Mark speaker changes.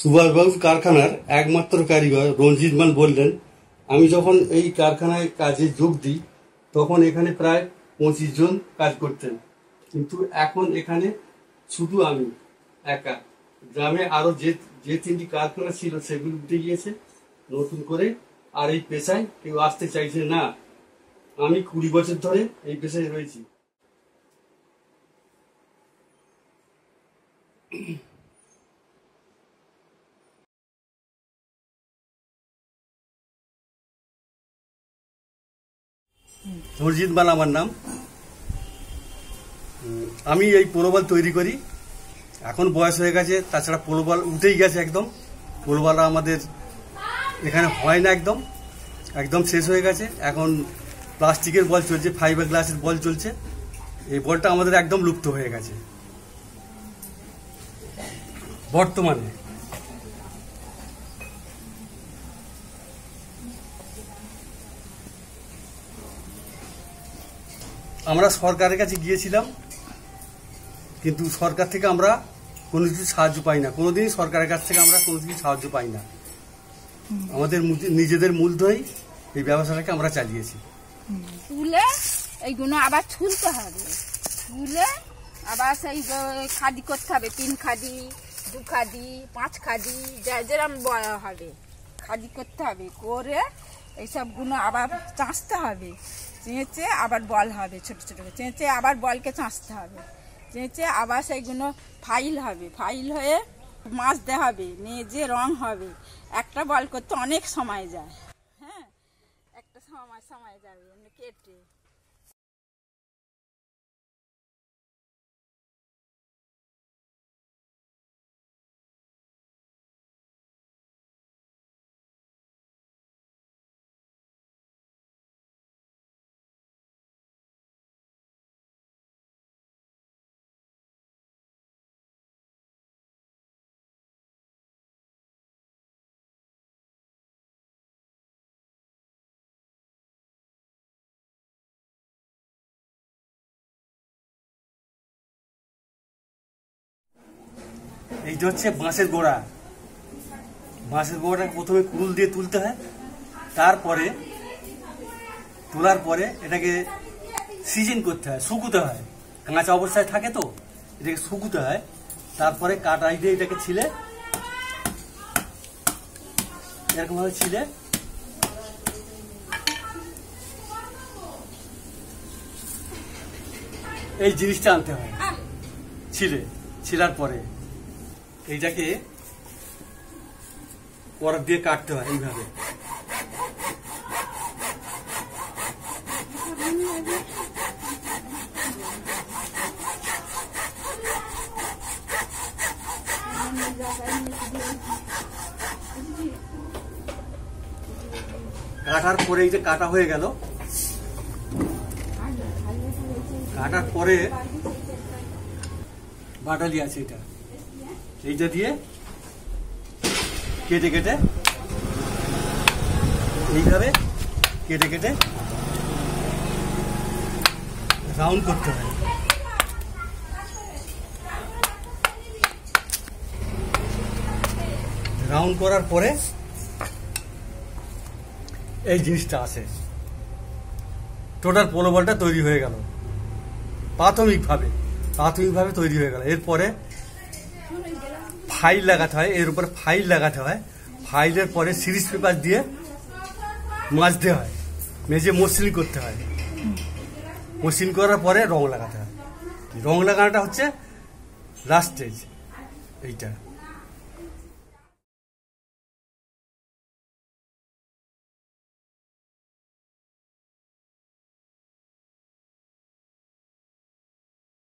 Speaker 1: সুভাষবাবুর কারখানার একমাত্র কারিগর রঞ্জিত মান বললেন, আমি যখন এই কারখানায় কাজে যোগ দিই, তখন এখানে প্রায় পঁচিশ জন কাজ করতেন। কিন্তু এখন এখানে শুধু আমি একা। গ্রামে আরও যে যে তিনটি কারখানা ছিল সেগুলো উঠে গিয়েছে। নতুন করে আর এই পেশায় কেউ আসতে চাইছে না। আমি কুড়ি বছর ধরে এই পেশায় রয়েছি। অরিজিৎ মাল আমার নাম। আমি এই পোলোবল তৈরি করি। এখন বয়স হয়ে গেছে, তাছাড়া পোলোবল উঠেই গেছে একদম। পোলোবল আমাদের এখানে হয় না একদম। একদম শেষ হয়ে গেছে। এখন প্লাস্টিকের বল চলছে ফাইবার গ্লাসের বল চলছে। এই বলটা আমাদের একদম লুপ্ত হয়ে গেছে। বর্তমানে। আমরা সরকারের কাছে গিয়েছিলাম, কিন্তু সরকার থেকে আমরা কোনো কিছু সাহায্য পাই না। কোনোদিনই সরকারের কাছ থেকে আমরা কোনো কিছু সাহায্য পাই না। আমাদের নিজেদের মূলধনেই এই ব্যবসাটাকে আমরা চালিয়েছি।
Speaker 2: তুলে এইগুলো আবার ছুলতে হবে। তুলে আবার সেই খাদি করতে হবে, তিন খাদি, দু খাদি, পাঁচ খাদি, যা যেরকম বড় হবে। খাদি করতে হবে, করে এইসবগুলো আবার চাঁচতে হবে। চেঁচে আবার বল হবে ছোট ছোট করে। চেঁচে আবার বলকে চাঁচতে হবে। চেঁচে আবার সেইগুলো ফাইল হবে। ফাইল হয়ে মাজতে হবে, নিয়ে মেজে রং হবে। একটা বল করতে অনেক সময় যায়। হ্যাঁ একটা সময় সময় যাবে কেটে।
Speaker 1: এইটা হচ্ছে বাঁশের গোড়া। বাঁশের গোড়াটাকে প্রথমে কুল দিয়ে তুলতে হয়। তারপরে তোলার পরে এটাকে সিজন করতে হয়, শুকুতে হয়। কাঁচা অবস্থায় থাকে তো, এটাকে শুকুতে হয়। তারপরে কাটাই দিয়ে এটাকে ছিলে এরকম ভাবে ছিলে। এই জিনিসটা আনতে হয়, ছিলে, ছিলার পরে। এইটাকে করার দিয়ে কাটতে হয় এইভাবে। কাটার পরে এই যে কাটা হয়ে গেল। কাটার পরে বাটালি আছে এটা। এইটা দিয়ে কেটে কেটে এইভাবে কেটে কেটে রাউন্ড করতে হয় রাউন্ড করার পরে এই জিনিসটা আসে টোটাল পোলো বলটা তৈরি হয়ে গেল। প্রাথমিকভাবে প্রাথমিকভাবে তৈরি হয়ে গেল। এরপরে ফাইল লাগাতে হয়, এর উপর ফাইল লাগাতে হয়। ফাইলের পরে সিরিজ পেপার দিয়ে মাজতে হয়, মেজে মসৃণ করতে হয়। মসৃণ করার পরে রং লাগাতে হয়। রং লাগানোটা হচ্ছে লাস্ট স্টেজ এইটা।